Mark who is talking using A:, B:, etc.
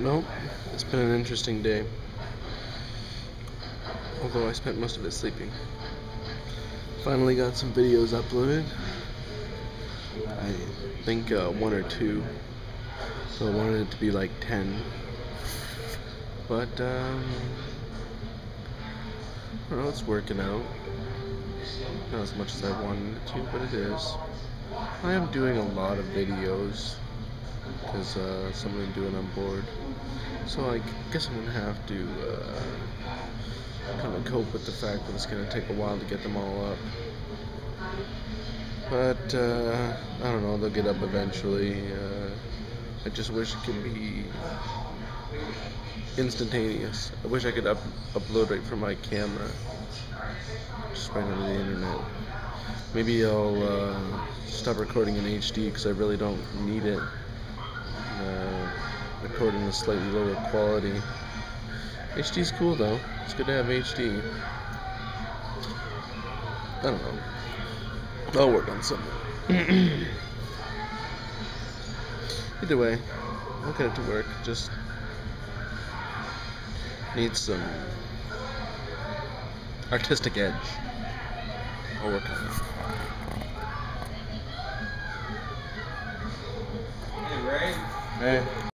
A: Nope, it's been an interesting day. Although I spent most of it sleeping. Finally got some videos uploaded. I think uh, one or two. So I wanted it to be like 10. But, um, know, it's working out. Not as much as I wanted it to, but it is. I am doing a lot of videos because uh, someone doing on board. So I guess I'm gonna have to uh, kind of cope with the fact that it's gonna take a while to get them all up. But uh, I don't know, they'll get up eventually. Uh, I just wish it could be instantaneous. I wish I could up upload right from my camera, just right onto the internet. Maybe I'll uh, stop recording in HD because I really don't need it. Recording a slightly lower quality. HD's cool though. It's good to have HD. I don't know. I'll work on something. Either way, I'll get it to work. Just need some artistic edge. I'll work on it.
B: Hey, Ray.
A: Hey.